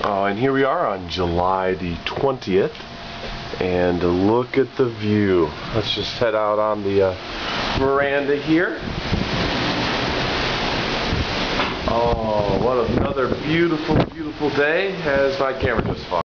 Uh, and here we are on July the 20th. And look at the view. Let's just head out on the uh, veranda here. Oh, what another beautiful, beautiful day as my camera just fought.